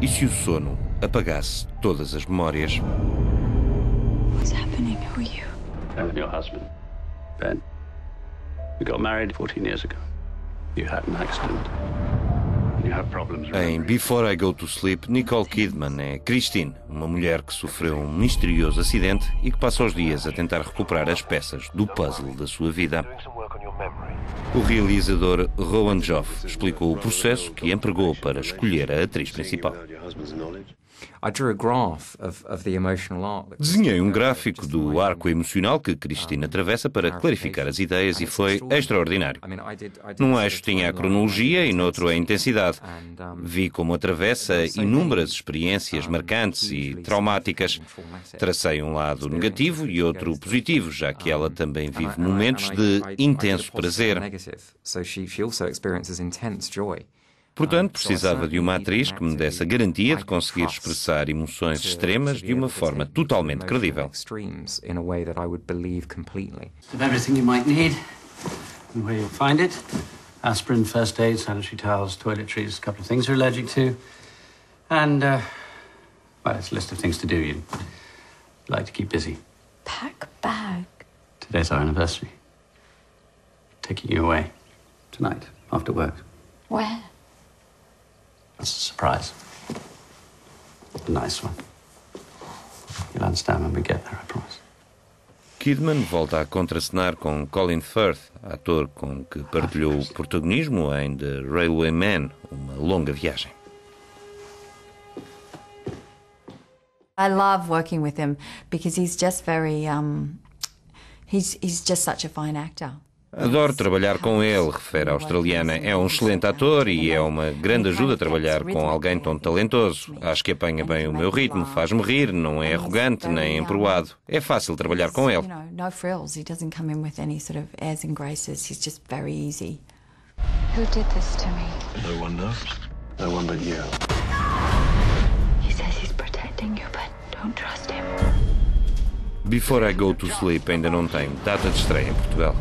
E se o sono apagasse todas as memórias? What's happening? Who are you? I'm with your husband, Ben. We got married 14 years ago. You had an accident. You have problems Em. Before I Go to Sleep, Nicole Kidman é Christine, uma mulher que sofreu um misterioso acidente e que passa os dias a tentar recuperar as peças do puzzle da sua vida. O realizador Rowan Joff explicou o processo que empregou para escolher a atriz principal. Desenhei um gráfico do arco emocional que Cristina atravessa para clarificar as ideias e foi extraordinário. Num eixo tinha a cronologia e noutro a intensidade. Vi como atravessa inúmeras experiências marcantes e traumáticas. Tracei um lado negativo e outro positivo, já que ela também vive momentos de intenso prazer. Portanto, precisava de uma atriz que me desse a garantia de conseguir expressar emoções extremas de uma forma totalmente credível. Extremes in a way that I would believe completely. Of everything you might need and where you'll find it. Aspirin, first aid, sanitary towels, toiletries, a couple of things you're allergic to. And, uh, well, it's a list of things to do. You'd like to keep busy. Pack bag. Today's our anniversary. Taking you away. Tonight, after work. Where? It's a surprise. A nice one. You'll understand when we get there, I promise. Kidman volta a contracenar com Colin Firth, ator com que partilhou o protagonismo em The Railway Man, uma longa viagem. I love working with him because he's just very um, he's he's just such a fine actor. Adoro trabalhar com ele, refere a australiana. É um excelente ator e é uma grande ajuda trabalhar com alguém tão talentoso. Acho que apanha bem o meu ritmo, faz-me rir, não é arrogante nem emproado. É fácil trabalhar com ele. You know, no frills. He doesn't come in with any sort of airs and graces. He's just very easy. Who did this to me? No one knows. No one but you. He says he's protecting you, but don't trust him. Before I Go to Sleep ainda não tem data de estreia em Portugal.